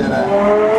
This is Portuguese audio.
Será?